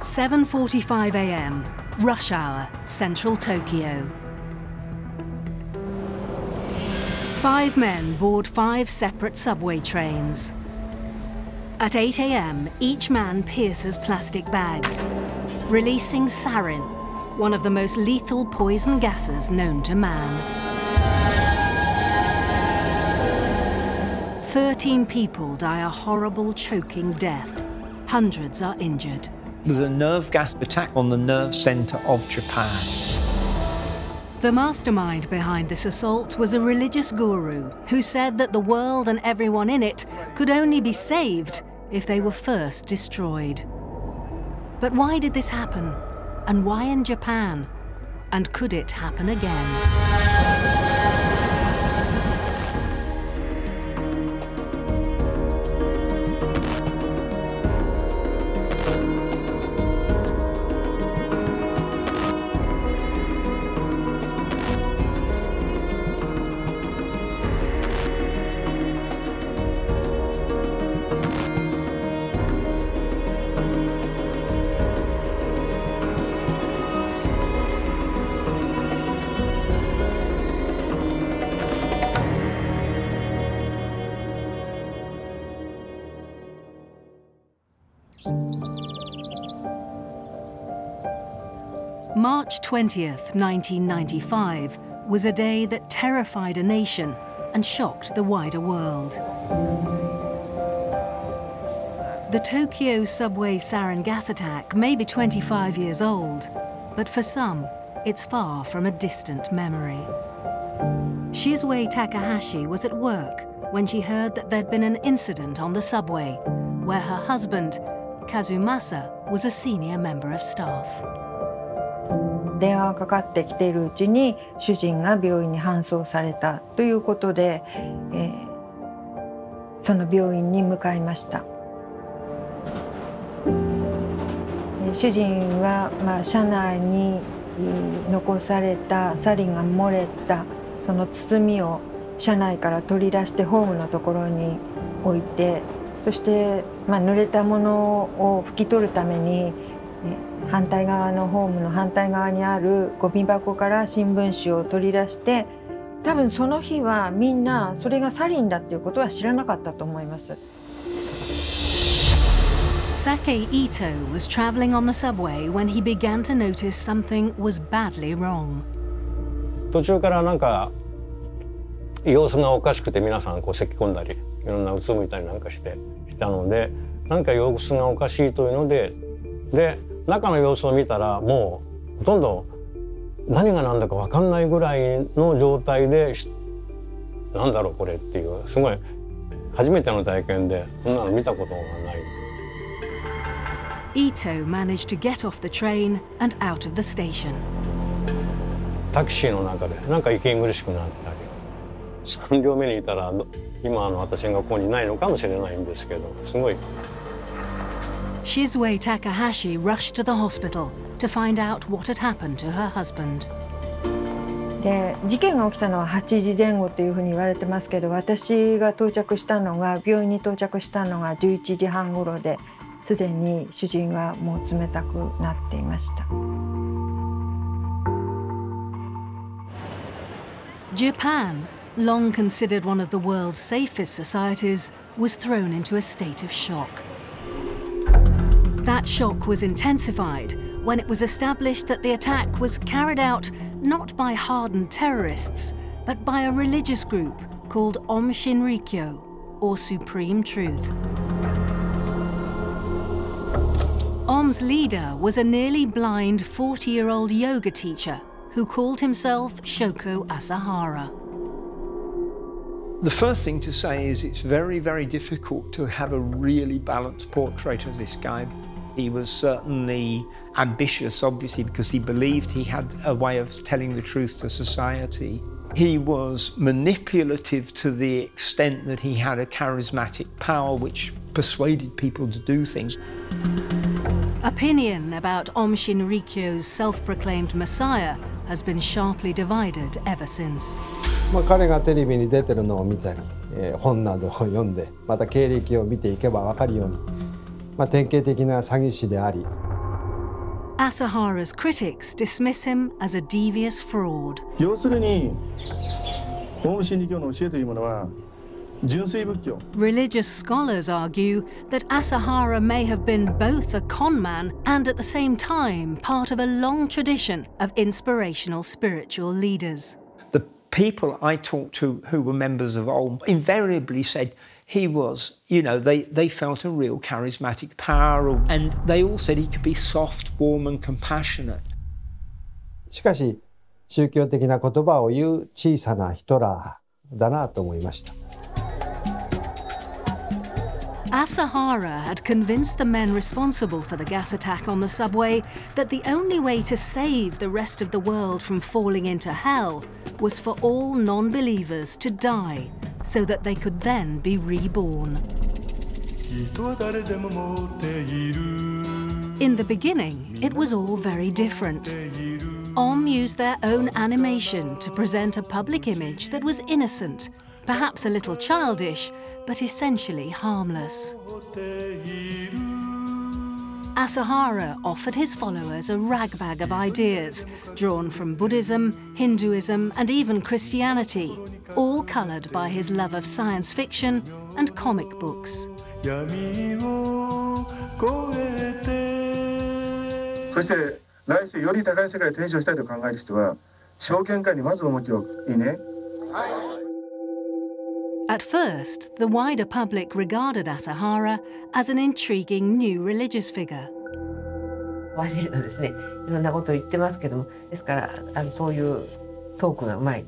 7.45 a.m., rush hour, central Tokyo. Five men board five separate subway trains. At 8 a.m., each man pierces plastic bags, releasing sarin, one of the most lethal poison gases known to man. 13 people die a horrible choking death. Hundreds are injured. Was a nerve gas attack on the nerve centre of Japan. The mastermind behind this assault was a religious guru who said that the world and everyone in it could only be saved if they were first destroyed. But why did this happen? And why in Japan? And could it happen again? March 20th, 1995 was a day that terrified a nation and shocked the wider world. The Tokyo subway sarin gas attack may be 25 years old, but for some, it's far from a distant memory. Shizue Takahashi was at work when she heard that there'd been an incident on the subway where her husband, Kazumasa, was a senior member of staff. 電話がかかってきているうちに主人が病院に搬送されたということで、えー、その病院に向かいました主人は、まあ、車内に残されたサリンが漏れたその包みを車内から取り出してホームのところに置いてそして、まあ、濡れたものを拭き取るために反対側のホームの反対側にあるゴミ箱から新聞紙を取り出して多分その日はみんなそれがサリンだっていうことは知らなかったと思います。Sake Ito was traveling on the subway when he began to notice something was badly wrong. 途中からなんか様子がおかしくて皆さんこう咳き込んだりいろんなうつむいたりなんかしていたのでなんか様子がおかしいというのでで中の様子を見たらもうほとんど何が何だか分かんないぐらいの状態でなんだろうこれっていうすごい初めての体験でそんなの見たことがない。Ito managed to get off the train and out of the station. タクシーの中でなんか息苦しくなったり3両目にいたら今の私がここにないのかもしれないんですけどすごい Shizue Takahashi rushed to the hospital to find out what had happened to her husband. で事件が起きたのは8時前後というふうに言われてますけど私が到着したのが病院に到着したのが11時半頃ですでに主人はもう冷たくなっていました。Japan, long considered one of the world's safest societies, was thrown into a state of shock. That shock was intensified when it was established that the attack was carried out not by hardened terrorists, but by a religious group called Aum Shinrikyo, or Supreme Truth. Aum's leader was a nearly blind 40-year-old yoga teacher who called himself Shoko Asahara. The first thing to say is it's very, very difficult to have a really balanced portrait of this guy he was certainly ambitious, obviously, because he believed he had a way of telling the truth to society. He was manipulative to the extent that he had a charismatic power which persuaded people to do things. Opinion about Aum Shinrikyo's self-proclaimed messiah has been sharply divided ever since. まあ彼がテレビに出てるのを見たり、えー、本などを読んで、また経歴を見ていけばわかるように。まあ、典型的な詐欺師であり Asahara's critics dismiss him as a devious fraud. 要するにオウム真理教の教えというものは Religious scholars argue that Asahara may have been both a conman and at the same time part of a long tradition of inspirational spiritual leaders. The people I talked to who were members of Aum invariably said he was, you know, they, they felt a real charismatic power and they all said he could be soft, warm and compassionate. しかし、宗教的な言葉を言う小さな人らだなと思いました。Asahara had convinced the men responsible for the gas attack on the subway that the only way to save the rest of the world from falling into hell was for all non-believers to die so that they could then be reborn. In the beginning, it was all very different. Aum used their own animation to present a public image that was innocent perhaps a little childish, but essentially harmless. Asahara offered his followers a ragbag of ideas, drawn from Buddhism, Hinduism, and even Christianity, all coloured by his love of science fiction and comic books. 闇を越えてそして来世より高い世界に転生したいと考える人は証券会にまず重きを置くいいね At first, the wider public regarded Asahara as an intriguing new religious figure. バジルのですねいろんなことを言ってますけどもですからあのそういうトークがうまい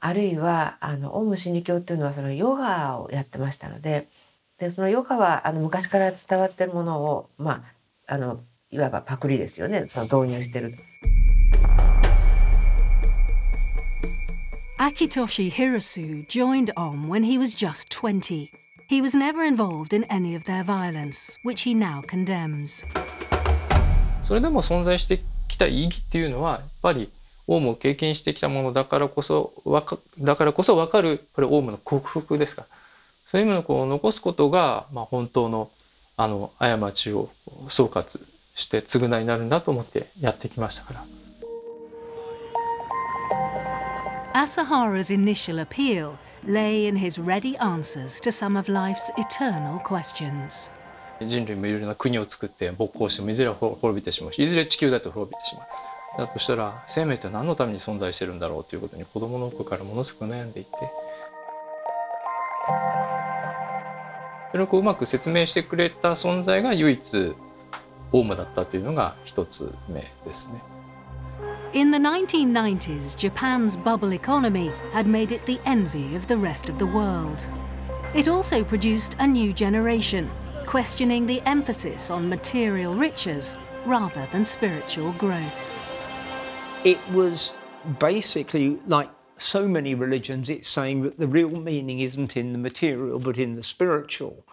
あるいはあのオウム真理教っていうのはそのヨガをやってましたのででそのヨガはあの昔から伝わってるものをまああのいわばパクリですよねその導入してる。Akitoshi Hirasu joined Om when he was just 20. He was never involved in any of their violence, which he now condemns. それでも存在してきた意義っていうのはやっぱりオウムを経験してきたものだからこそわかだからこそ分かるこれオウムの克服ですからそういうものをこう残すことが、まあ、本当のあの過ちを総括して償いになるんだと思ってやってきましたから。Asahara's initial appeal lay in his ready answers to some of life's eternal questions. 人類もいろいろな国を作って勃興してもいずれは滅びてしまうしいずれ地球だと滅びてしまうだとしたら生命って何のために存在してるんだろうということに子供の頃からものすごく悩んでいてそれをこううまく説明してくれた存在が唯一オウムだったというのが一つ目ですね。In the 1990s, Japan's bubble economy had made it the envy of the rest of the world. It also produced a new generation, questioning the emphasis on material riches rather than spiritual growth. It was basically like so many religions, it's saying that the real meaning isn't in the material but in the spiritual.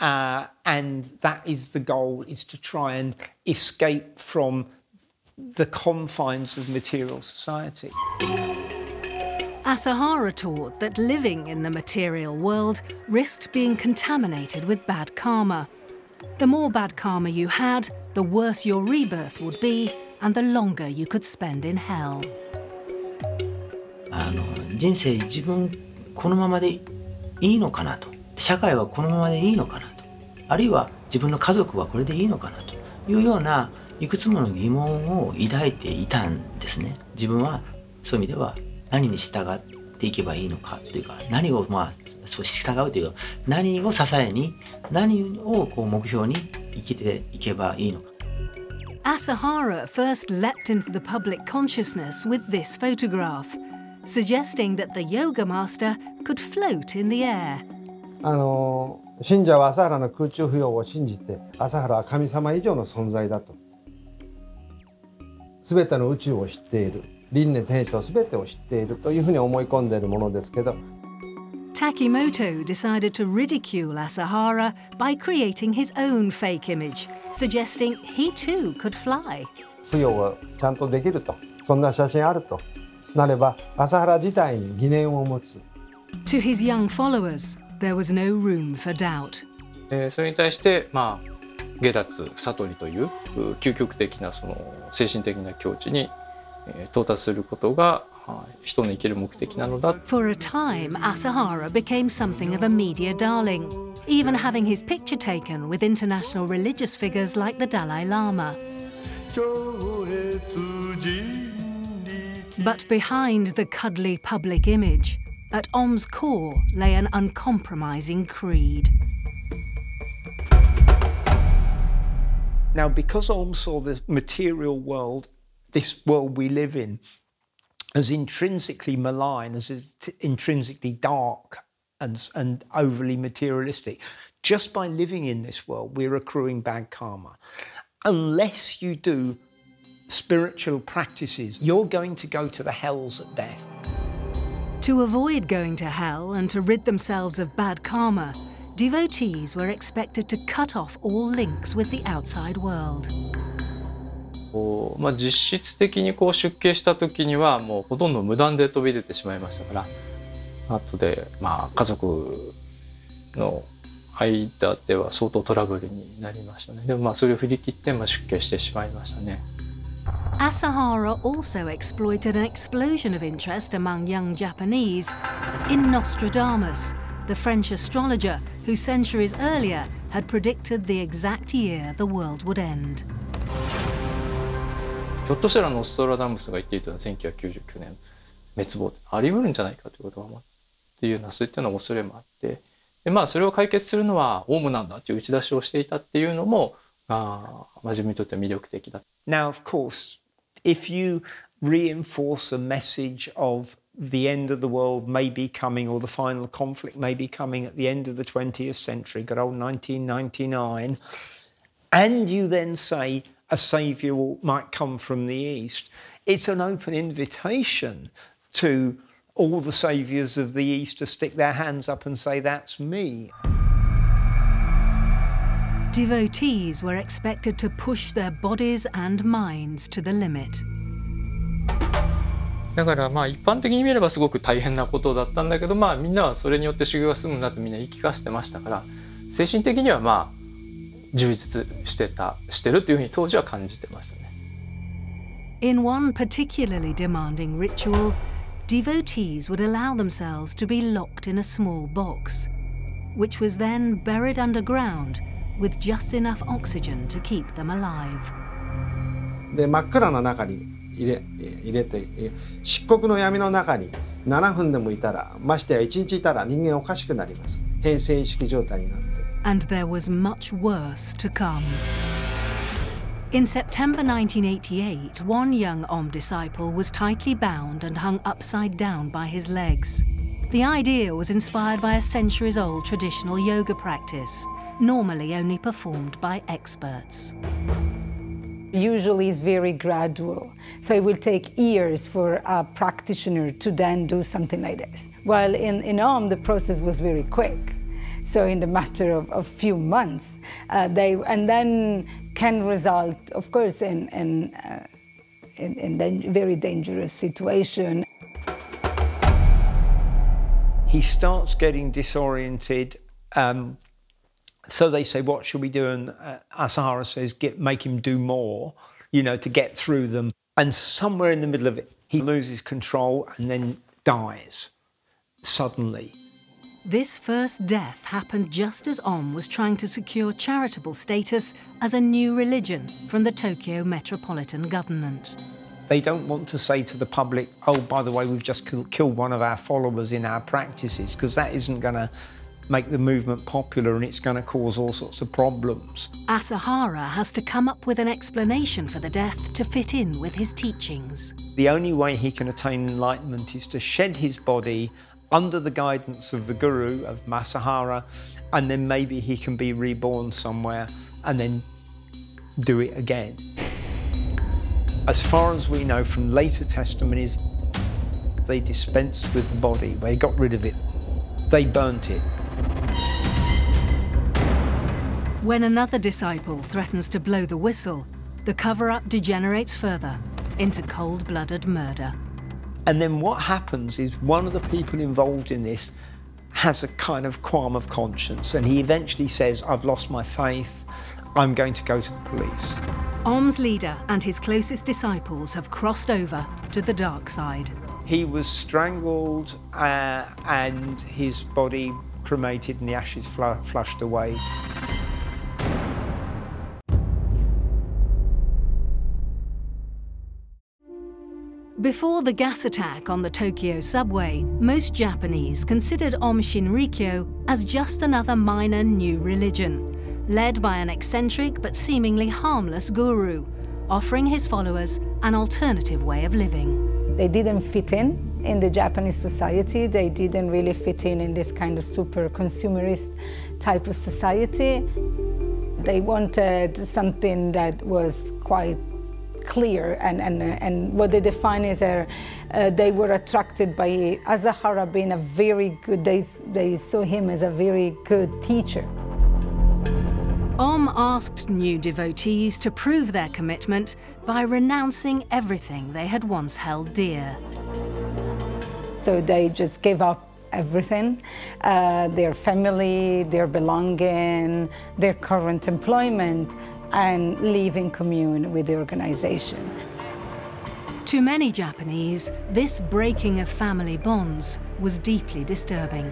Uh, and that is the goal, is to try and escape from the confines of material society. Asahara taught that living in the material world risked being contaminated with bad karma. The more bad karma you had, the worse your rebirth would be and the longer you could spend in hell. あの人生自分このままでいいのかなと社会はこのままでいいのかなとあるいは自分の家族はこれでいいのかなというようないくつもの疑問を抱いていたんですね。自分はそういう意味では何に従っていけばいいのかというか何をまあそう従うというか何を支えに何をこう目標に生きていけばいいのか。Asahara first leapt into the public consciousness with this photograph, suggesting that the yoga master could float in the air. あの信者は朝原の空中浮揚を信じて朝原は神様以上の存在だと全ての宇宙を知っている輪廻転生全てを知っているというふうに思い込んでいるものですけど Takimoto decided to ridicule Asahara by creating his own fake image, suggesting he too could fly. 浮揚がちゃんとできるとそんな写真あるとなれば朝原自体に疑念を持つ To his young followers, there was no room for doubt. えーそれに対してまあ下脱悟りという究極的なその精神的な境地に到達することが人の生きる目的なのだ。For a time, Asahara became something of a media darling, even having his picture taken with international religious figures like the Dalai Lama. But behind the cuddly public image, at Om's core lay an uncompromising creed. Now, because Aum saw the material world, this world we live in, as intrinsically malign, as intrinsically dark and, and overly materialistic, just by living in this world, we're accruing bad karma. Unless you do spiritual practices, you're going to go to the hells at death. To avoid going to hell and to rid themselves of bad karma, devotees were expected to cut off all links with the outside world. こうまあ、実質的にこう出家した時にはもうほとんど無断で飛び出てしまいましたから後でまあ家族の間では相当トラブルになりましたねでもまあそれを振り切ってまあ出家してしまいましたね。Asahara also exploited an explosion of interest among young Japanese in Nostradamus, the French astrologer who centuries earlier had predicted the exact year the world would end. ひょっとしたらノストラダムスが言っていたのは1999年滅亡あり得るんじゃないかということが、っていうようなそういったような恐れもあってでまあそれを解決するのはオウムなんだという打ち出しをしていたっていうのもあ、まあ、自分にとっては魅力的だ。Now, of course, if you reinforce a message of the end of the world may be coming or the final conflict may be coming at the end of the 20th century, good old 1999, and you then say a saviour might come from the east, it's an open invitation to all the saviours of the east to stick their hands up and say, That's me. Devotees were expected to push their bodies and minds to the limit. だからまあ一般的に見ればすごく大変なことだったんだけどまあみんなはそれによって修行が済むんだとみんな言い聞かせてましたから精神的にはまあ充実してたしてるというふうに当時は感じてましたね。In one particularly demanding ritual, devotees would allow themselves to be locked in a small box, which was then buried underground with just enough oxygen to keep them alive. で真っ暗な中に入れ入れて漆黒の闇の中に7分でもいたらましてや1日いたら人間おかしくなります変性意識状態になって And there was much worse to come. In September 1988, one young Aum disciple was tightly bound and hung upside down by his legs. The idea was inspired by a centuries old traditional yoga practice, normally only performed by experts. Usually is very gradual, so it will take years for a practitioner to then do something like this. While in, in Aum, the process was very quick. So in the matter of a few months, uh, they, and then can result, of course, in, in, uh, in, in very dangerous situation. He starts getting disoriented, um, so they say, "What should we do?" And uh, Asahara says, "Get make him do more, you know, to get through them." And somewhere in the middle of it, he loses control and then dies suddenly. This first death happened just as Aum was trying to secure charitable status as a new religion from the Tokyo metropolitan government. They don't want to say to the public, oh, by the way, we've just killed one of our followers in our practices, because that isn't going to make the movement popular and it's going to cause all sorts of problems. Asahara has to come up with an explanation for the death to fit in with his teachings. The only way he can attain enlightenment is to shed his body under the guidance of the guru, of Masahara, and then maybe he can be reborn somewhere and then do it again. As far as we know from later testimonies, they dispensed with the body, they got rid of it, they burnt it. When another disciple threatens to blow the whistle, the cover up degenerates further into cold blooded murder. And then what happens is one of the people involved in this has a kind of qualm of conscience and he eventually says, I've lost my faith, I'm going to go to the police. Aum's leader and his closest disciples have crossed over to the dark side. He was strangled uh, and his body cremated and the ashes fl flushed away. Before the gas attack on the Tokyo subway, most Japanese considered Aum Shinrikyo as just another minor new religion, led by an eccentric but seemingly harmless guru, offering his followers an alternative way of living. They didn't fit in in the Japanese society. They didn't really fit in in this kind of super consumerist type of society. They wanted something that was quite clear and, and, and what they define is uh, uh, they were attracted by Asahara being a very good, they, they saw him as a very good teacher. Aum asked new devotees to prove their commitment by renouncing everything they had once held dear. So they just gave up everything uh, their family, their belonging, their current employment and live in commune with the organization. To many Japanese, this breaking of family bonds was deeply disturbing.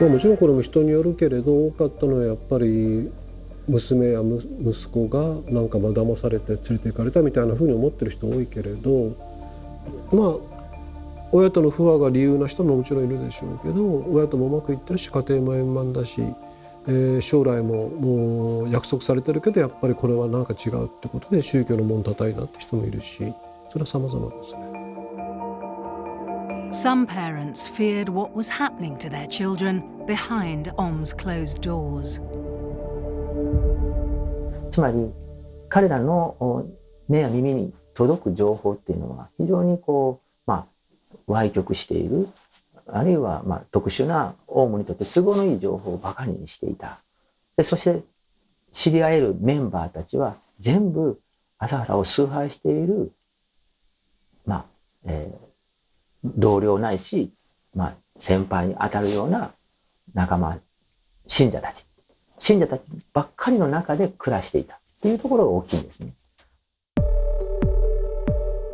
まあ、もちろんこれも人によるけれど多かったのはやっぱり娘や息子がなんかまあ騙されて連れて行かれたみたいなふうに思ってる人多いけれどまあ親との不和が理由な人ももちろんいるでしょうけど親ともうまくいってるし家庭も円満だしえー、将来ももう約束されてるけどやっぱりこれは何か違うってことで宗教の門叩いたって人もいるしそれは様々ですね。Some parents feared what was happening to their children behind Om's closed doors. つまり彼らの目や耳に届く情報っていうのは非常にこう、まあ、歪曲しているあるいはま特殊なオウムにとって都合のいい情報をばかりにしていた。でそして知り合えるメンバーたちは全部朝原を崇拝している、まあえー、同僚ないし、まあ、先輩に当たるような仲間信者たち信者たちばっかりの中で暮らしていたっていうところが大きいんですね。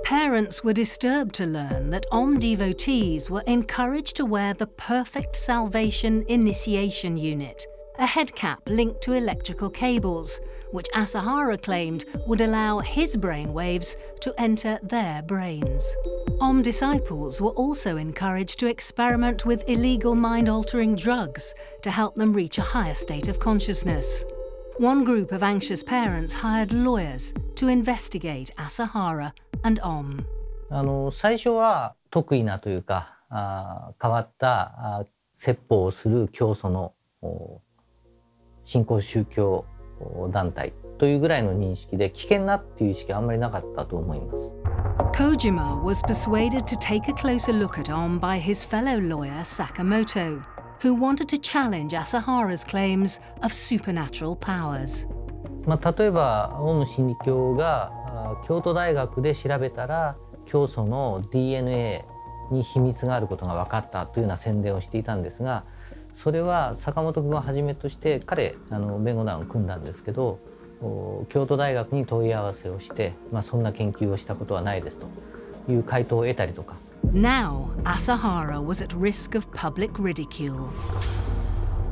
Parents were disturbed to learn that Aum devotees were encouraged to wear the Perfect Salvation Initiation Unit, a head cap linked to electrical cables, which Asahara claimed would allow his brain waves to enter their brains. Aum disciples were also encouraged to experiment with illegal mind altering drugs to help them reach a higher state of consciousness. One group of anxious parents hired lawyers to investigate Asahara and Aum. Kojima was persuaded to take a closer look at Aum by his fellow lawyer Sakamoto. Who wanted to challenge Asahara's claims of supernatural powers. まあ、例えばオウム真理教が京都大学で調べたら教祖の DNA に秘密があることが分かったというような宣伝をしていたんですがそれは坂本君をはじめとして彼あの弁護団を組んだんですけど京都大学に問い合わせをして、まあ、そんな研究をしたことはないですという回答を得たりとか Now, Asahara was at risk of public ridicule.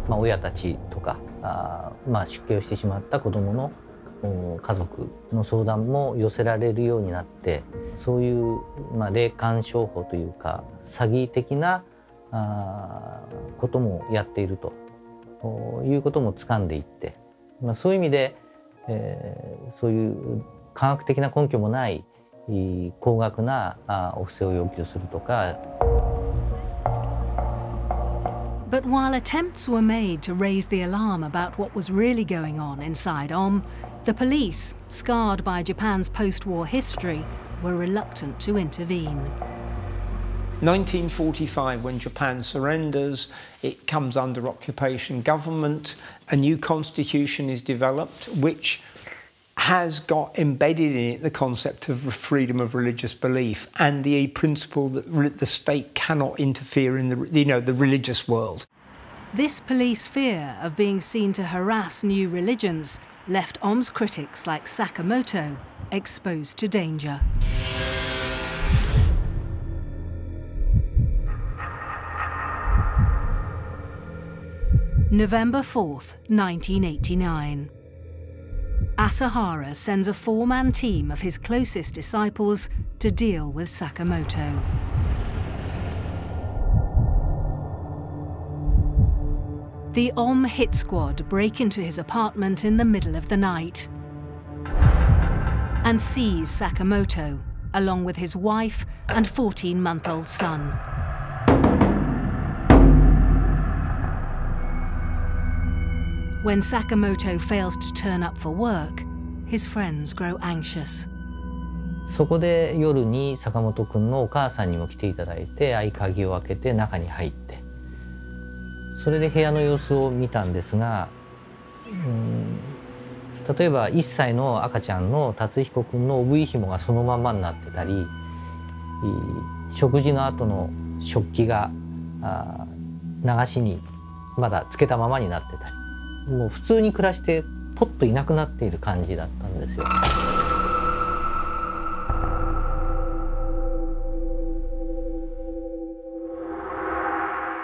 まあ親たちとかあ、まあ、出家をしてしまった子どもの家族の相談も寄せられるようになってそういう、まあ、霊感商法というか詐欺的なあこともやっているということも掴んでいって、まあ、そういう意味で、えー、そういう科学的な根拠もない高額なお布施を要求するとか。But while attempts were made to raise the alarm about what was really going on inside Om, the police, scarred by Japan's post-war history, were reluctant to intervene. 1945, when Japan surrenders, it comes under occupation government. A new constitution is developed, which has got embedded in it the concept of freedom of religious belief and the principle that the state cannot interfere in the, you know, the religious world. This police fear of being seen to harass new religions left Aum's critics like Sakamoto exposed to danger. November 4th, 1989. Asahara sends a four-man team of his closest disciples to deal with Sakamoto. The Aum hit squad break into his apartment in the middle of the night and seize Sakamoto, along with his wife and 14-month-old son. When Sakamoto fails to turn up for work, his friends grow anxious. そこで夜に坂本くんのお母さんにも来ていただいて合鍵を開けて中に入ってそれで部屋の様子を見たんですが、うん、例えば1歳の赤ちゃんの達彦君の産紐がそのままになってたり食事の後の食器が流しにまだつけたままになってたりもう普通に暮らしてポッといなくなっている感じだったんですよ。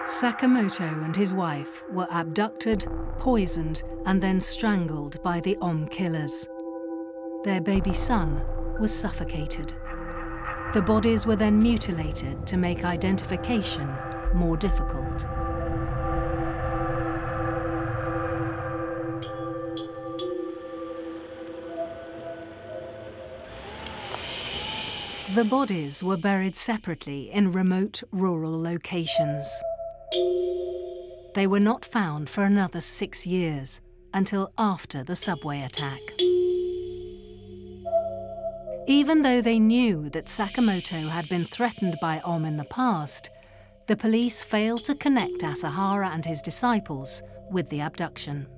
Sakamoto and his wife were abducted, poisoned, and then strangled by the Aum killers. Their baby son was suffocated. The bodies were then mutilated to make identification more difficult. The bodies were buried separately in remote rural locations. They were not found for another six years, until after the subway attack. Even though they knew that Sakamoto had been threatened by Aum in the past, the police failed to connect Asahara and his disciples with the abduction.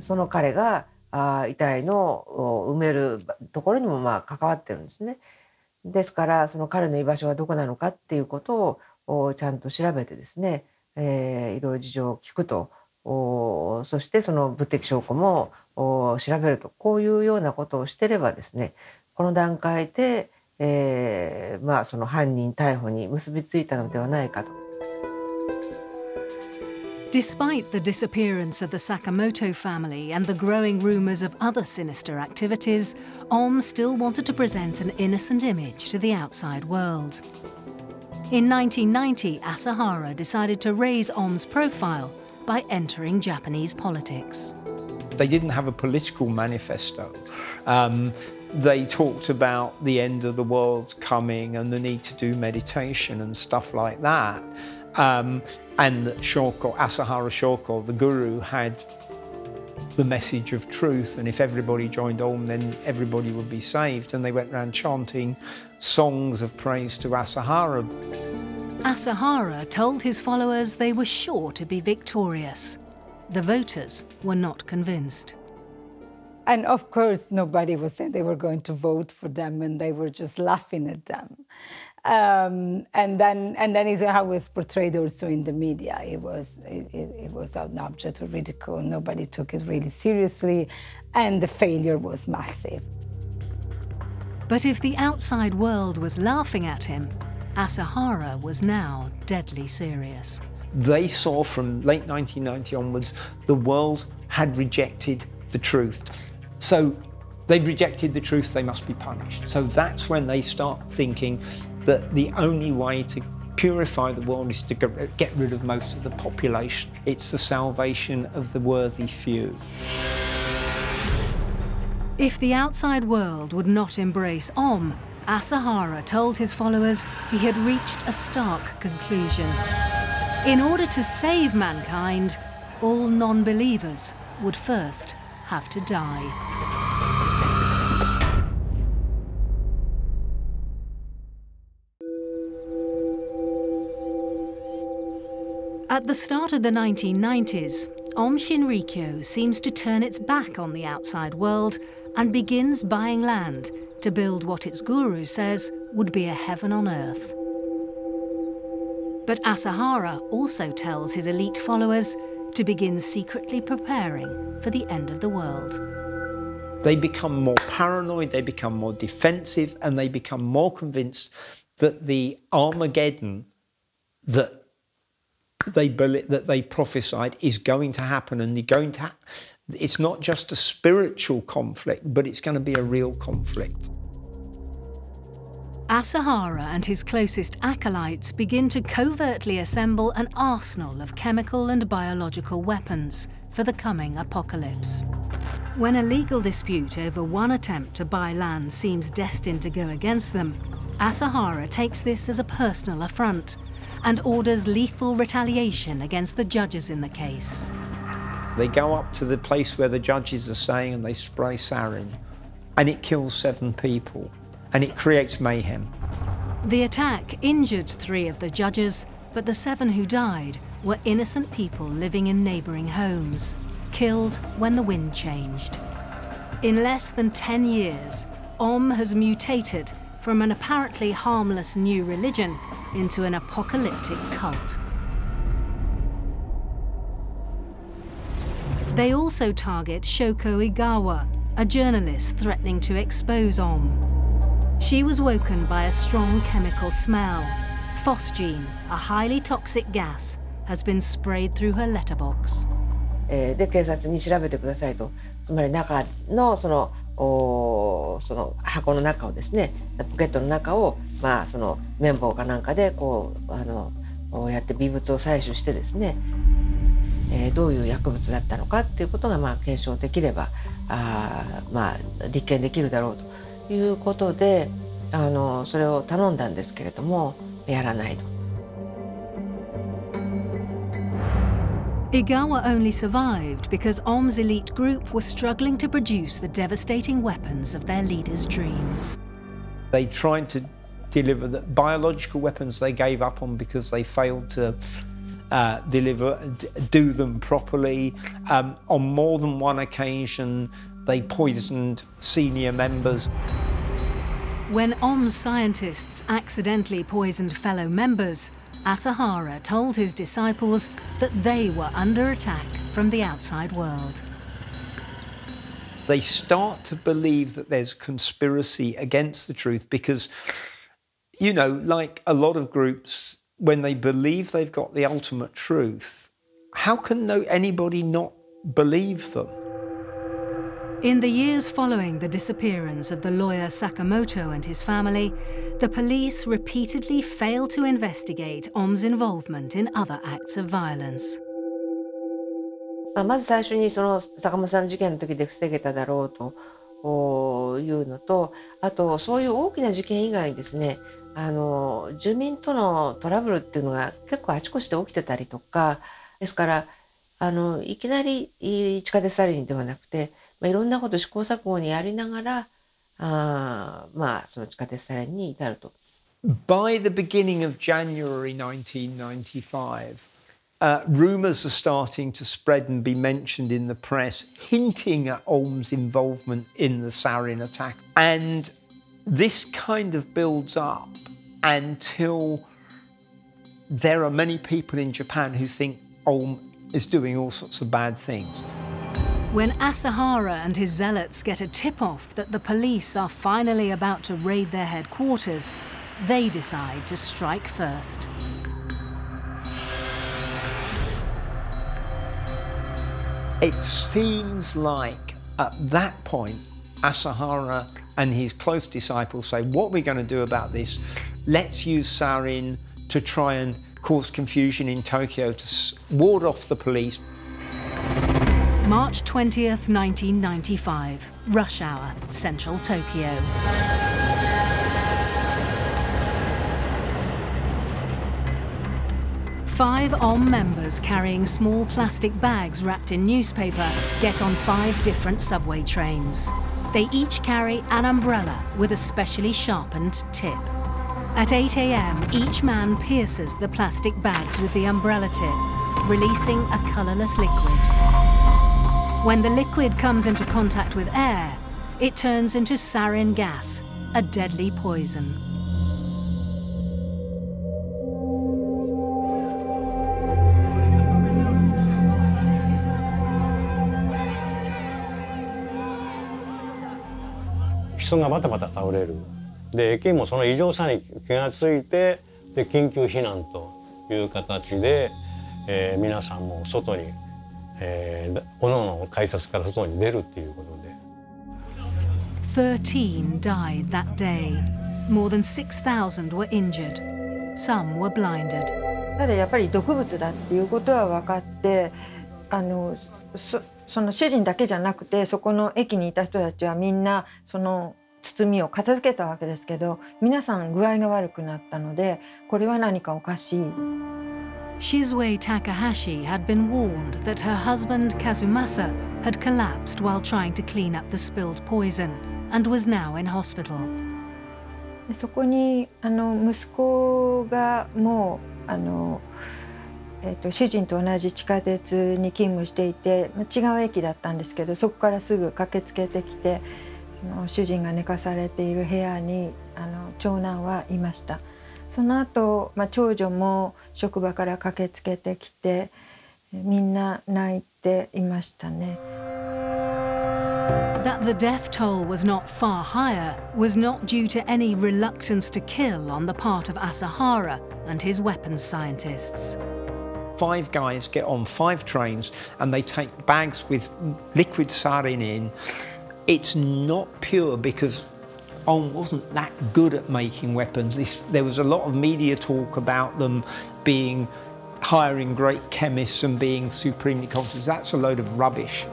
その彼があ遺体の埋めるところにもまあ関わってるんですね。ですからその彼の居場所はどこなのかっていうことをちゃんと調べてですねえー、いろいろ事情を聞くとそしてその物的証拠も調べるとこういうようなことをしてればですねこの段階で、えー、まあその犯人逮捕に結びついたのではないかと。Despite the disappearance of the Sakamoto family and the growing rumours of other sinister activities, Aum still wanted to present an innocent image to the outside world. In 1990, Asahara decided to raise Aum's profile by entering Japanese politics. They didn't have a political manifesto. Um, they talked about the end of the world coming and the need to do meditation and stuff like that. Um, and Shoko, Asahara Shoko, the guru, had the message of truth, and if everybody joined Aum, then everybody would be saved. And they went around chanting songs of praise to Asahara. Asahara told his followers they were sure to be victorious. The voters were not convinced. And of course, nobody was saying they were going to vote for them, and they were just laughing at them. Um, and then and then is how it was portrayed also in the media. It was it, it, was an object of ridicule. Nobody took it really seriously, and the failure was massive. But if the outside world was laughing at him, Asahara was now deadly serious. They saw from late 1990 onwards the world had rejected the truth. So they've rejected the truth, they must be punished. So that's when they start thinking that the only way to purify the world is to get rid of most of the population. It's the salvation of the worthy few. If the outside world would not embrace Aum, Asahara told his followers he had reached a stark conclusion. In order to save mankind, all non-believers would first have to die. At the start of the 1990s, Aum Shinrikyo seems to turn its back on the outside world and begins buying land to build what its guru says would be a heaven on earth. But Asahara also tells his elite followers to begin secretly preparing for the end of the world. They become more paranoid, they become more defensive, and they become more convinced that the Armageddon that they that they prophesied is going to happen, and they're going to. it's not just a spiritual conflict, but it's going to be a real conflict. Asahara and his closest acolytes begin to covertly assemble an arsenal of chemical and biological weapons for the coming apocalypse. When a legal dispute over one attempt to buy land seems destined to go against them, Asahara takes this as a personal affront and orders lethal retaliation against the judges in the case. They go up to the place where the judges are staying and they spray sarin, and it kills seven people and it creates mayhem. The attack injured three of the judges, but the seven who died were innocent people living in neighbouring homes, killed when the wind changed. In less than 10 years, Aum has mutated from an apparently harmless new religion into an apocalyptic cult. They also target Shoko Egawa, a journalist threatening to expose Aum. She was woken by a strong chemical smell. Phosgene, a highly toxic gas, has been sprayed through her letterbox. で警察に調べてくださいとつまり中のそのおその箱の中をですねポケットの中を、まあ、その綿棒かなんかでこうあのやって微物を採取してですね、えー、どういう薬物だったのかっていうことが、まあ、検証できればあ、まあ、立件できるだろうと。いうことであのそれを頼んだんですけれどもやらないと。Egawa only survived because Aum's elite group was struggling to produce the devastating weapons of their leaders' dreams. They tried to deliver the biological weapons they gave up on because they failed to uh, deliver, do them properly. Um, on more than one occasion, they poisoned senior members. When Aum's scientists accidentally poisoned fellow members, Asahara told his disciples that they were under attack from the outside world. They start to believe that there's conspiracy against the truth because, you know, like a lot of groups, when they believe they've got the ultimate truth, how can no, anybody not believe them? In the years following the disappearance of the lawyer Sakamoto and his family, the police repeatedly failed to investigate Om's involvement in other acts of violence. まず最初にその坂本さんの事件の時で防げただろうというのとあとそういう大きな事件以外にですねあの住民とのトラブルっていうのが結構あちこちで起きてたりとかですからあのいきなり地下鉄サリンではなくてまあ、いろんなこと試行錯誤にやりながらあまあその地下鉄サリンに至ると。By the beginning of January 1995, uh, rumours are starting to spread and be mentioned in the press, hinting at Aum's involvement in the sarin attack. And this kind of builds up until there are many people in Japan who think Aum is doing all sorts of bad things. When Asahara and his zealots get a tip-off that the police are finally about to raid their headquarters, they decide to strike first. It seems like at that point, Asahara and his close disciples say, what are we going to do about this? Let's use sarin to try and cause confusion in Tokyo to ward off the police. March 20th, 1995, rush hour, central Tokyo. Five Aum members carrying small plastic bags wrapped in newspaper get on five different subway trains. They each carry an umbrella with a specially sharpened tip. At 8 a.m., each man pierces the plastic bags with the umbrella tip, releasing a colourless liquid. When the liquid comes into contact with air, it turns into sarin gas, a deadly poison. 室がバタバタ倒れる。で、駅員もその異常さに気がついて、で緊急避難という形で、えー、皆さんも外にえー、おのの改札から外に出るっていうことで。13 died that day. More than 6,000 were injured. Some were blinded. ただやっぱり毒物だっていうことは分かってあのそその主人だけじゃなくてそこの駅にいた人たちはみんなその包みを片付けたわけですけど皆さん具合が悪くなったのでこれは何かおかしい。Shizue Takahashi had been warned that her husband Kazumasa had collapsed while trying to clean up the spilled poison and was now in hospital. そこにあの息子がもうあの、えーと、主人と同じ地下鉄に勤務していて違う駅だったんですけどそこからすぐ駆けつけてきての主人が寝かされている部屋にあの長男はいましたその後、まあ長女も職場から駆けつけてきてみんな泣いていましたね。That the death toll was not far higher was not due to any reluctance to kill on the part of Asahara and his weapons scientists. Five guys get on five trains and they take bags with liquid sarin in. It's not pure because Aum wasn't that good at making weapons. This, there was a lot of media talk about them being hiring great chemists and being supremely competent. That's a load of rubbish.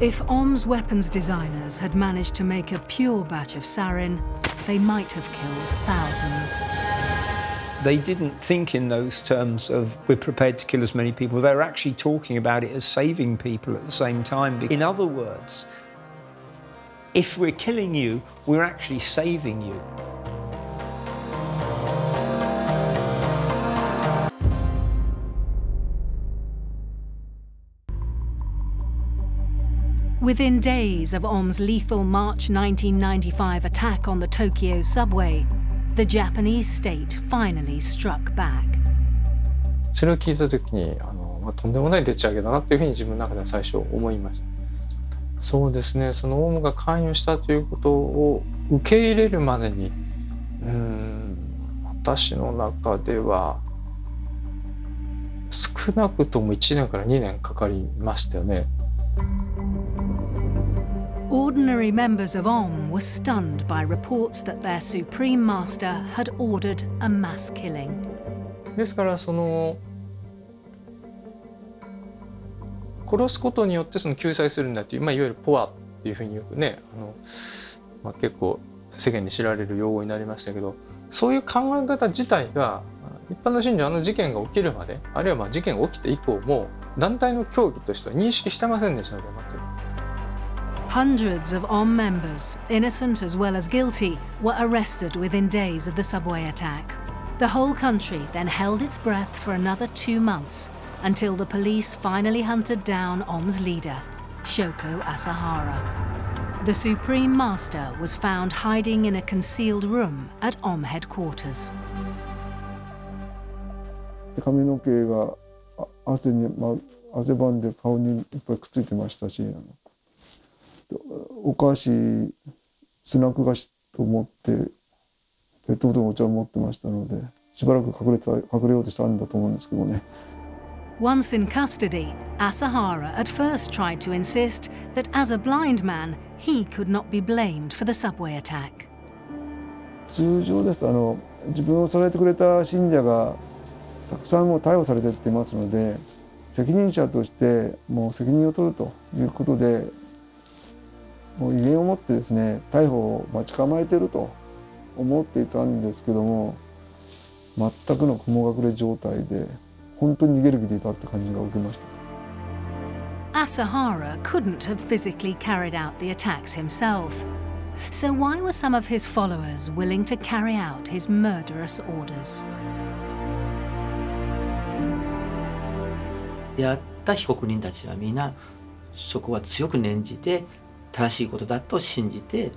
If Aum's weapons designers had managed to make a pure batch of sarin, they might have killed thousands. They didn't think in those terms of we're prepared to kill as many people. They were actually talking about it as saving people at the same time. In other words, if we're killing you, we're actually saving you. Within days of Aum's lethal March 1995 attack on the Tokyo subway, the Japanese state finally struck back. それを聞いた時にあの、まあ、とんでもないでっち上げだなっていうふうに自分の中では最初思いました。そうですねそのオウムが関与したということを受け入れるまでにうん私の中では少なくとも1年から2年かかりましたよね。Ordinary members of OM were stunned by reports that their supreme master had ordered a mass killing. ですからその殺すことによってその救済するんだという、まあ、いわゆるポアっていうふうによくねあの、まあ、結構世間に知られる用語になりましたけどそういう考え方自体が一般の信者あの事件が起きるまであるいはまあ事件が起きて以降も団体の競技としては認識してませんでしたので全く。Hundreds of OM members, innocent as well as guilty, were arrested within days of the subway attack. The whole country then held its breath for another two months until the police finally hunted down Aum's leader, Shoko Asahara. The Supreme Master was found hiding in a concealed room at Aum headquarters. 髪の毛が汗に、ま、汗ばんで顔にいっぱいくっついてましたしお菓子スナック菓子と思ってペットボトルのお茶を持ってましたのでしばらく隠れて隠れようとしたんだと思うんですけどね。Once in custody, Asahara at first tried to insist that as a blind man, he could not be blamed for the subway attack. 通常ですとあの自分を支えてくれた信者がたくさんもう逮捕されてってますので責任者としてもう責任を取るということでもう威厳を持ってですね逮捕を待ち構えていると思っていたんですけども全くの雲隠れ状態で本当に逃げる気でいたって感じが受けました。Asahara couldn't have physically carried out the attacks himself. So why were some of his followers willing to carry out his murderous orders? やった被告人たちは皆そこは強く念じて正しいことだと信じて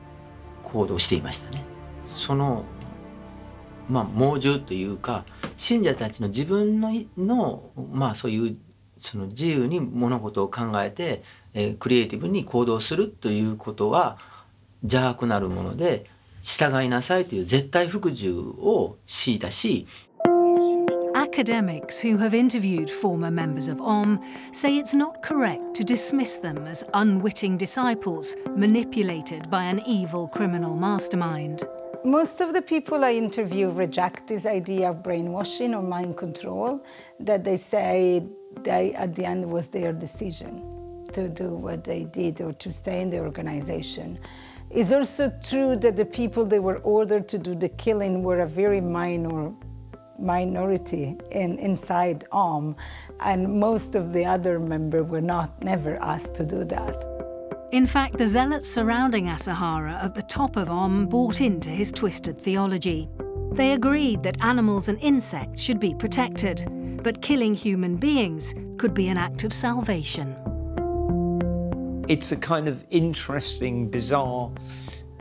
行動していましたね。そのまあ猛獣というか信者たちの自分ののまあそういうその自由に物事を考えて、えー、クリエイティブに行動するということは邪悪なるもので従いなさいという絶対服従を強いたし Academics who have interviewed former members of OM say it's not correct to dismiss them as unwitting disciples manipulated by an evil criminal mastermind. Most of the people I interview reject this idea of brainwashing or mind control, that they say they, at the end was their decision to do what they did or to stay in the organization. It's also true that the people they were ordered to do the killing were a very minor minority in, inside Aum, and most of the other members were not never asked to do that. In fact, the zealots surrounding Asahara at the top of Aum bought into his twisted theology. They agreed that animals and insects should be protected, but killing human beings could be an act of salvation. It's a kind of interesting, bizarre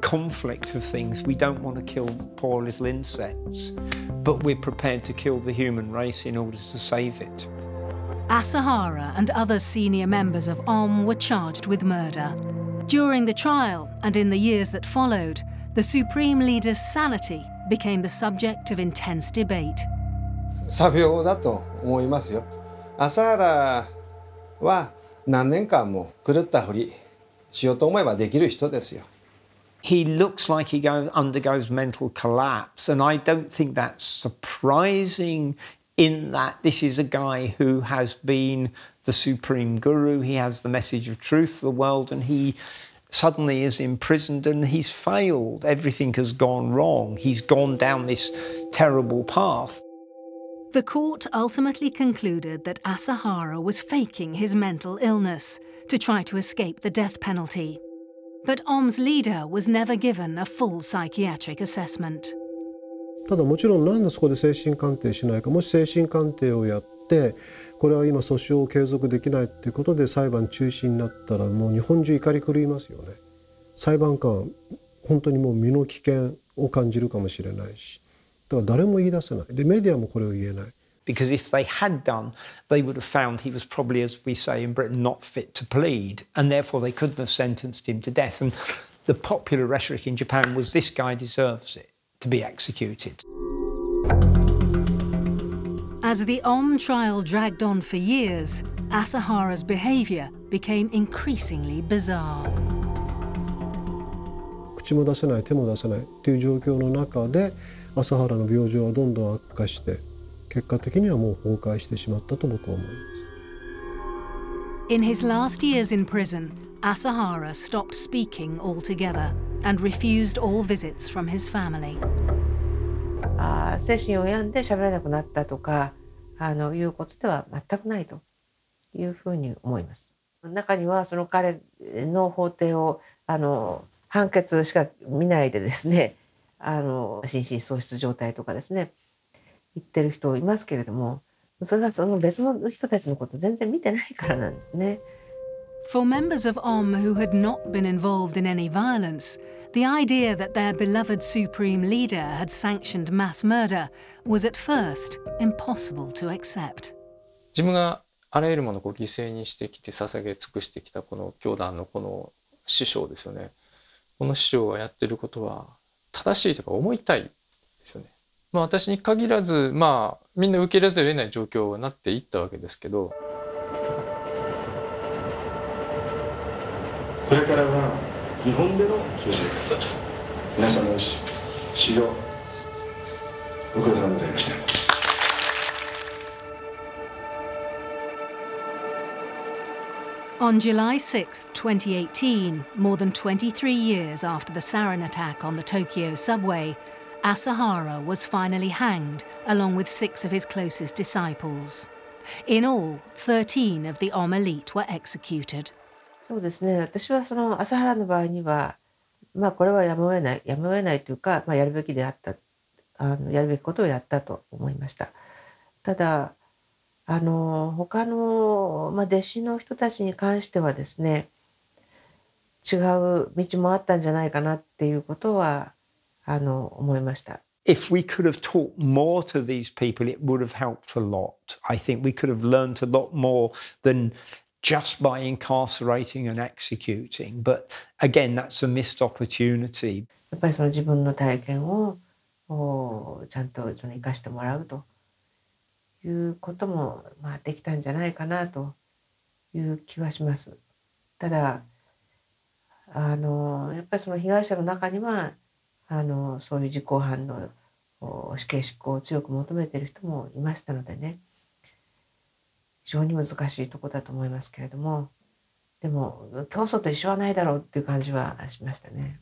conflict of things. We don't want to kill poor little insects, but we're prepared to kill the human race in order to save it. Asahara and other senior members of Aum were charged with murder. During the trial, and in the years that followed, the supreme leader's sanity became the subject of intense debate. He looks like he undergoes mental collapse, and I don't think that's surprising in that this is a guy who has been the supreme guru. He has the message of truth the world, and he suddenly is imprisoned and he's failed. Everything has gone wrong. He's gone down this terrible path. The court ultimately concluded that Asahara was faking his mental illness to try to escape the death penalty. But Aum's leader was never given a full psychiatric assessment. ただもちろんなんでそこで精神鑑定しないかもし精神鑑定をやってこれは今訴訟を継続できないっていうことで裁判中止になったらもう日本中怒り狂いますよね。裁判官本当にもう身の危険を感じるかもしれないしだから誰も言い出せないでメディアもこれを言えない。because if they had done, they would have found he was probably, as we say in Britain, not fit to plead, and therefore they couldn't have sentenced him to death. And the popular rhetoric in Japan was this guy deserves it to be executed. As the Aum trial dragged on for years, Asahara's behaviour became increasingly bizarre. In his last years in prison, Asahara stopped speaking altogether and refused all visits from his family. 精神を病んで喋らなくなったとかあのいうことでは全くないというふうに思います。中にはその彼の法廷をあの判決しか見ないでですねあの心神喪失状態とかですね言ってる人いますけれどもそれはその別の人たちのこと全然見てないからなんですね。For members of OM who had not been involved in any violence, the idea that their beloved supreme leader had sanctioned mass murder was at first impossible to accept. 自分があらゆるものを犠牲にしてきて捧げ尽くしてきたこの教団のこの師匠ですよね。この師匠がやってることは正しいとか思いたいですよね。まあ、私に限らず、まあ、みんな受け入れざるを得ない状況になっていったわけですけど。これからは On July 6, 2018, more than 23 years after the sarin attack on the Tokyo subway, Asahara was finally hanged along with six of his closest disciples. In all, 13 of the Aum elite were executed. そうですね私はその朝原の場合にはまあこれはやむを得ないやむを得ないというか、まあ、やるべきであったあのやるべきことをやったと思いました。ただあの他の、まあ、弟子の人たちに関してはですね違う道もあったんじゃないかなっていうことはあの思いました。If we could have taught more to these people, it would have helped a lot. I think we could have learned a lot more than just by incarcerating and executing. But again, that's a missed opportunity. やっぱりその自分の体験をちゃんとその生かしてもらうということも、まあ、できたんじゃないかなという気はします。ただあのやっぱりその被害者の中にはあのそういう実行犯の死刑執行を強く求めている人もいましたのでね非常に難しいとこだと思いますけれどもでも競争と一緒はないだろうっていう感じはしましたね。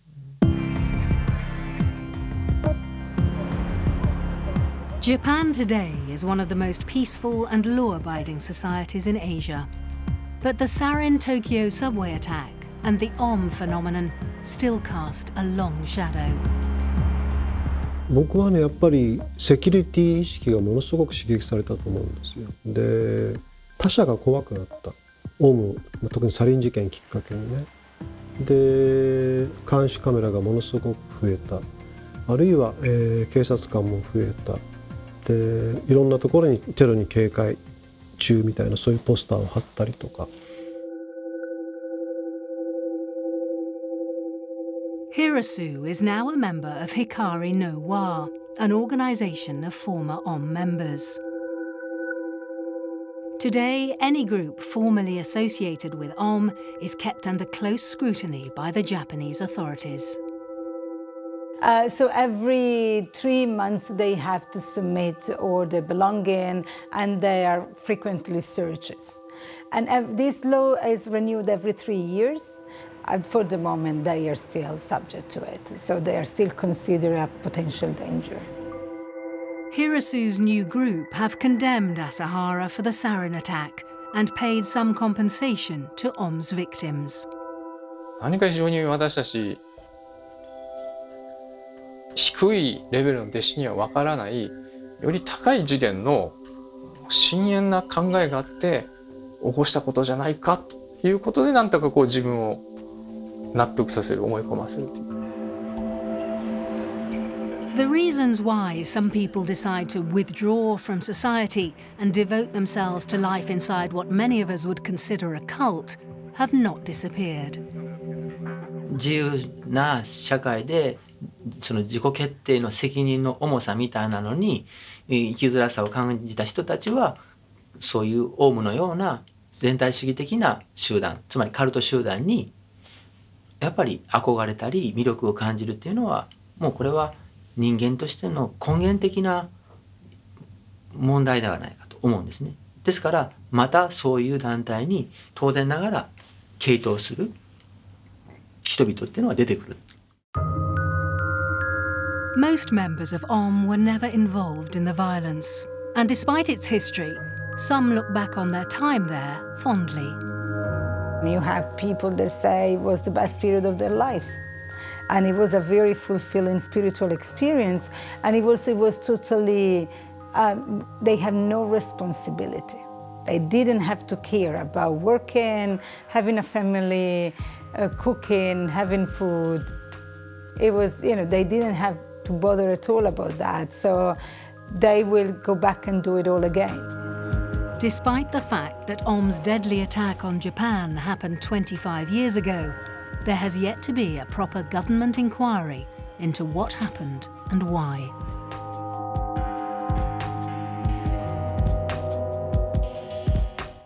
Japan today is one of the most peaceful and law-abiding societies in Asia. But the Sarin Tokyo subway attack and the Om phenomenon still cast a long shadow. 僕はねやっぱりセキュリティ意識がものすごく刺激されたと思うんですよ。で他者が怖くなったオウム特にサリン事件きっかけにねで監視カメラがものすごく増えたあるいは、えー、警察官も増えたでいろんなところにテロに警戒中みたいなそういうポスターを貼ったりとか。Hirasu is now a member of Hikari no Wa, an organization of former OM members. Today, any group formerly associated with Aum is kept under close scrutiny by the Japanese authorities. Uh, so every three months they have to submit all their belonging and they are frequently searches. And this law is renewed every three years. And for the moment, they are still subject to it. So they are still considered a potential danger. Hirasu's new group have condemned Asahara for the sarin attack and paid some compensation to OM's victims. 何か非常に私たち低いレベルの弟子にはわからないより高い次元の深遠な考えがあって起こしたことじゃないかということでなんとかこう自分を納得させる思い込ませるという。The reasons why some people decide to withdraw from society and devote themselves to life inside what many of us would consider a cult have not disappeared. 自由な社会でその自己決定の責任の重さみたいなのに生きづらさを感じた人たちはそういうオウムのような全体主義的な集団つまりカルト集団にやっぱり憧れたり魅力を感じるっていうのはもうこれは人間としての根源的な問題ではないかと思うんですね。ですからまたそういう団体に当然ながら傾倒する人々っていうのは出てくる。Most members of OM were never involved in the violence, and despite its history, some look back on their time there fondly. You have people that say it was the best period of their life. And it was a very fulfilling spiritual experience. And it was, it was totally, um, they have no responsibility. They didn't have to care about working, having a family, uh, cooking, having food. It was, you know, they didn't have to bother at all about that. So they will go back and do it all again. Despite the fact that Aum's deadly attack on Japan happened 25 years ago, there has yet to be a proper government inquiry into what happened and why.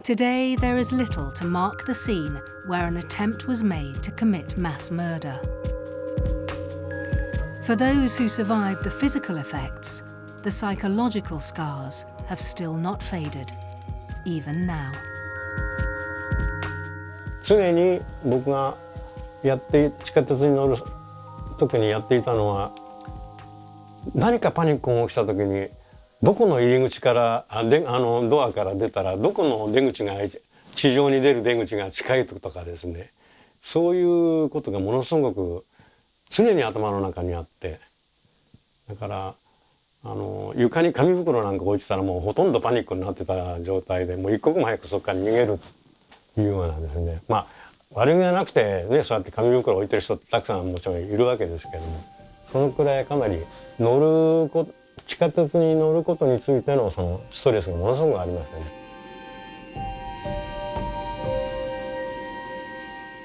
Today, there is little to mark the scene where an attempt was made to commit mass murder. For those who survived the physical effects, the psychological scars have still not faded, even now. 常に僕が やって地下鉄に乗る時にやっていたのは何かパニックが起きた時にどこの入り口からあであのドアから出たらどこの出口が地上に出る出口が近いとかですね。そういうことがものすごく常に頭の中にあって。だからあの床に紙袋なんか置いてたらもうほとんどパニックになってた状態でもう一刻も早くそこから逃げるというようなですね。まあ悪気がなくてねそうやって紙袋置いてる人ってたくさんもちろんいるわけですけどもそのくらいかなり乗るこ地下鉄に乗ることについてのそのストレスがものすごくありましたね。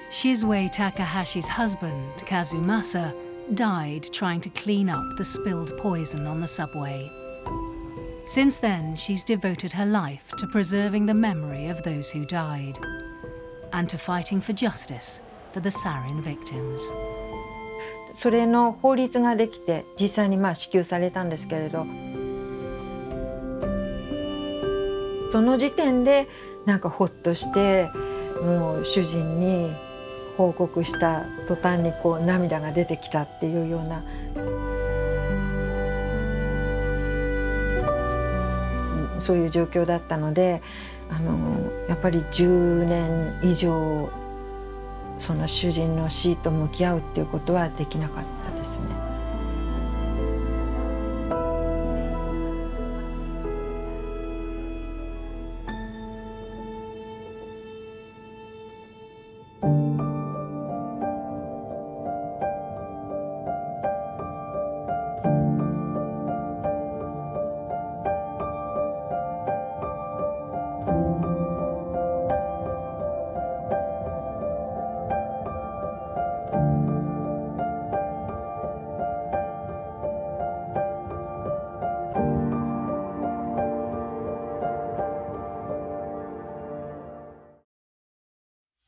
Shizue Takahashi's husband, Kazumasa, died trying to clean up the spilled poison on the subway. Since then, she's devoted her life to preserving the memory of those who died and to fighting for justice for the sarin victims. それの法律ができて実際にまあ支給されたんですけれどその時点でなんかほっとしてもう主人に報告した途端にこう涙が出てきたっていうようなそういう状況だったのであのやっぱり10年以上その主人の死と向き合うっていうことはできなかった。